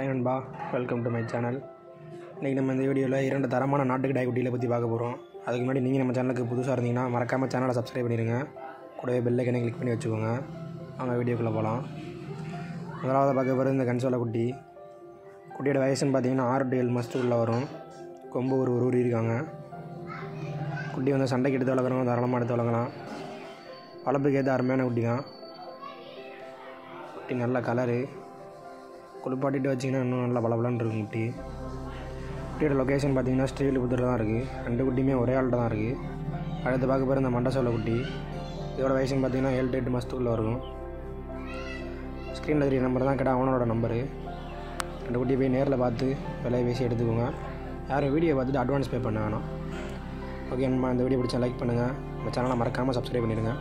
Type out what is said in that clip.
Hi நண்பா. Welcome to my channel இன்றைக்கி நம்ம இந்த வீடியோவில் இரண்டு தரமான நாட்டுக்கிடாய் குட்டியில் பற்றி பார்க்க போகிறோம் அதுக்கு முன்னாடி நீங்கள் நம்ம சேனலுக்கு புதுசாக இருந்தீங்கன்னா மறக்காமல் சேனலை சப்ஸ்கிரைப் பண்ணிடுங்க கூடவே பெல்லைக்கனை கிளிக் பண்ணி வச்சுக்கோங்க. வாங்க வீடியோக்குள்ளே போகலாம் முதலாவது பார்க்க போகிறது இந்த கன்சோலை குட்டி. குட்டியோட வயசுன்னு பார்த்தீங்கன்னா ஆறு டு ஏழு மாதத்துக்குள்ளே வரும். கொம்பு ஒரு ஒரு ஊறி இருக்காங்க. குட்டி வந்து சண்டைக்கு எடுத்து வளர்க்குறவங்க தாராளமாக எடுத்து வளர்க்கலாம். வளர்ப்புக்கு ஏற்ற அருமையான குட்டி தான் குட்டி நல்ல கலரு குளிப்பாட்டிட்டு வச்சிங்கன்னா இன்னும் நல்லா பளபளன்னு இருக்கும் குட்டி. குட்டியோட லொக்கேஷன் பார்த்தீங்கன்னா ஸ்ரீவில்லிபுத்தூர் தான் இருக்குது ரெண்டு குட்டியுமே ஒரே ஆள்கிட்ட தான் இருக்குது அடுத்து பார்க்க போகிற இந்த மண்டசோல குட்டி இதோட வயசுன்னு பார்த்தீங்கன்னா ஏழு எட்டு மாதத்துக்குள்ளே வரும். ஸ்க்ரீனில் தெரிய நம்பர் தான் கேட்டால் அவனோட நம்பரு ரெண்டு குட்டி போய் நேரில் பார்த்து விலையை பேசி எடுத்துக்கோங்க. யாரும் வீடியோ பார்த்துட்டு அட்வான்ஸ் பே பண்ண வேணாம். ஓகே நம்ம இந்த வீடியோ பிடிச்சா லைக் பண்ணுங்கள் நம்ம சேனலை மறக்காமல் சப்ஸ்கிரைப் பண்ணிடுங்க.